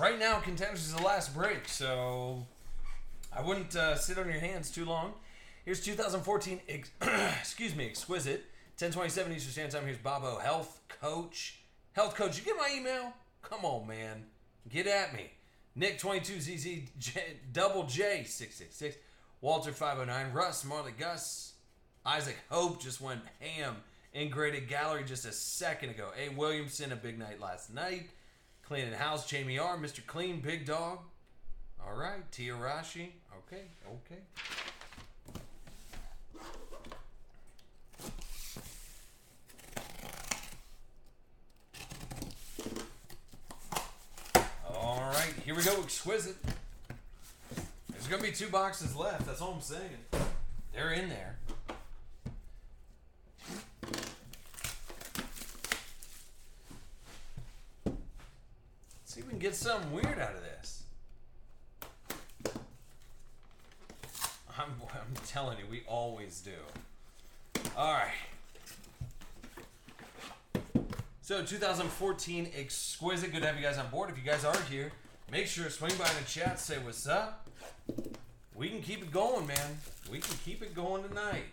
right now, contenders is the last break, so I wouldn't uh, sit on your hands too long. Here's 2014, ex- excuse me, Exquisite. 1027 Eastern Standard Time. Here's Bobo, Health Coach. Health Coach, you get my email? Come on, man. Get at me. Nick 22 ZZ J, Double J 666. Walter 509. Russ, Marley Gus. Isaac Hope just went ham in graded gallery just a second ago. A. Williamson, a big night last night. Cleaning house, Jamie R. Mr. Clean, Big Dog. All right, Tia Rashi. Okay, okay. All right, here we go. Exquisite. There's gonna be two boxes left. That's all I'm saying. They're in there. See if we can get something weird out of this. I'm, I'm telling you, we always do. All right. So 2014 exquisite. Good to have you guys on board. If you guys are here, make sure to swing by in the chat. Say what's up. We can keep it going, man. We can keep it going tonight.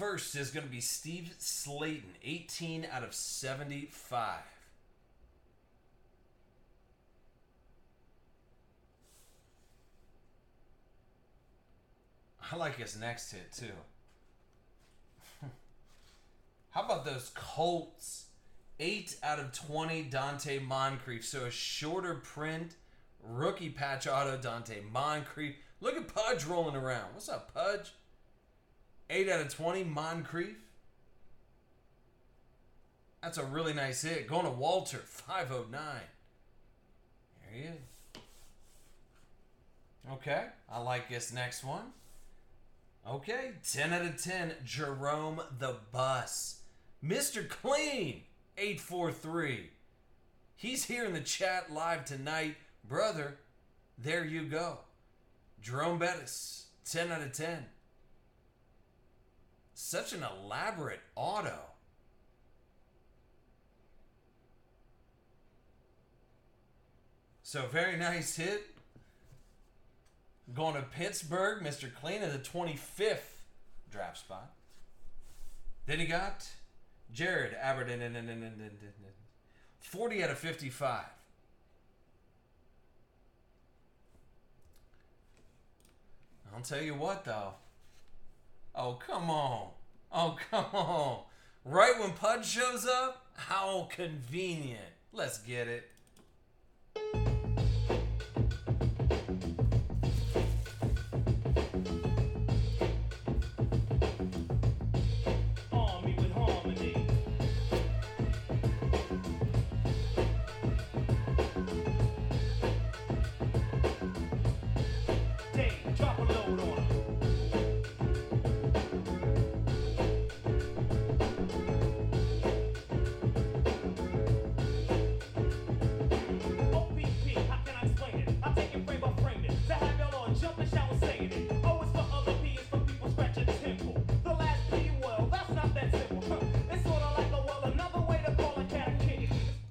First is going to be Steve Slaton, 18 out of 75. I like his next hit too. How about those Colts? 8 out of 20 Donte Moncrief. So a shorter print rookie patch auto Donte Moncrief. Look at Pudge rolling around. What's up, Pudge? 8 out of 20 Moncrief. That's a really nice hit. Going to Walter, 509. There he is. Okay, I like this next one. Okay, 10 out of 10, Jerome the Bus. Mr. Clean, 843. He's here in the chat live tonight. Brother, there you go. Jerome Bettis, 10 out of 10. Such an elaborate auto. So, very nice hit. Going to Pittsburgh, Mr. Clean in the 25th draft spot. Then he got Jared Aberden, 40 out of 55. I'll tell you what, though. Oh, come on. Oh, come on. Right when Pud shows up? How convenient. Let's get it. Drop a load on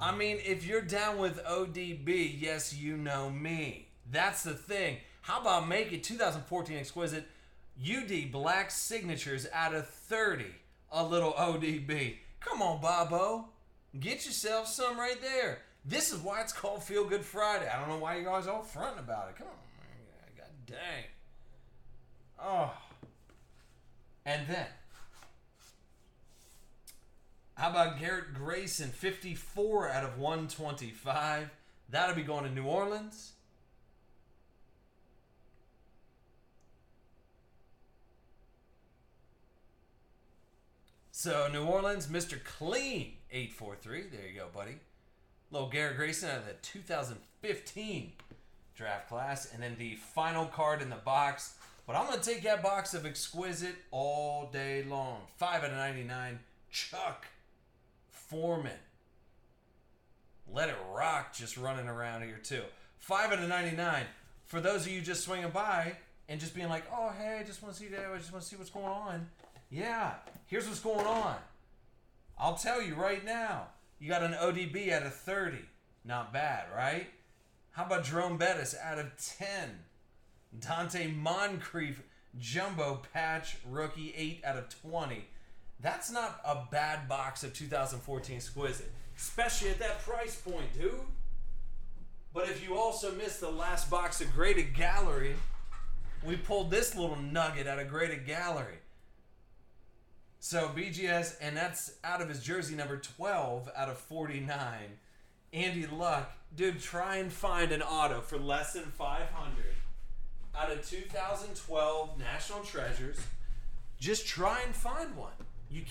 I mean, if you're down with ODB, yes, you know me. That's the thing. How about make it 2014 Exquisite UD Black Signatures out of 30? A little ODB. Come on, Bobo. Get yourself some right there. This is why it's called Feel Good Friday. I don't know why you guys all fronting about it. Come on, man. God dang. Oh. And then, how about Garrett Grayson, 54 out of 125? That'll be going to New Orleans. So, New Orleans, Mr. Clean, 843. There you go, buddy. Little Garrett Grayson out of the 2015 draft class. And then the final card in the box. But I'm going to take that box of Exquisite all day long. 5 out of 99. Chuck Foreman. Let it rock just running around here, too. 5 out of 99. For those of you just swinging by and just being like, oh, hey, I just want to see that. I just want to see what's going on. Yeah, here's what's going on. I'll tell you right now. You got an ODB out of 30. Not bad, right? How about Jerome Bettis out of 10? Donte Moncrief jumbo patch rookie 8 out of 20. That's not a bad box of 2014 exquisite, especially at that price point, dude. But if you also missed the last box of graded gallery, we pulled this little nugget out of graded gallery. So BGS, and that's out of his jersey number 12 out of 49. Andy Luck, dude, try and find an auto for less than 500 out of 2012 National Treasures. Just try and find one.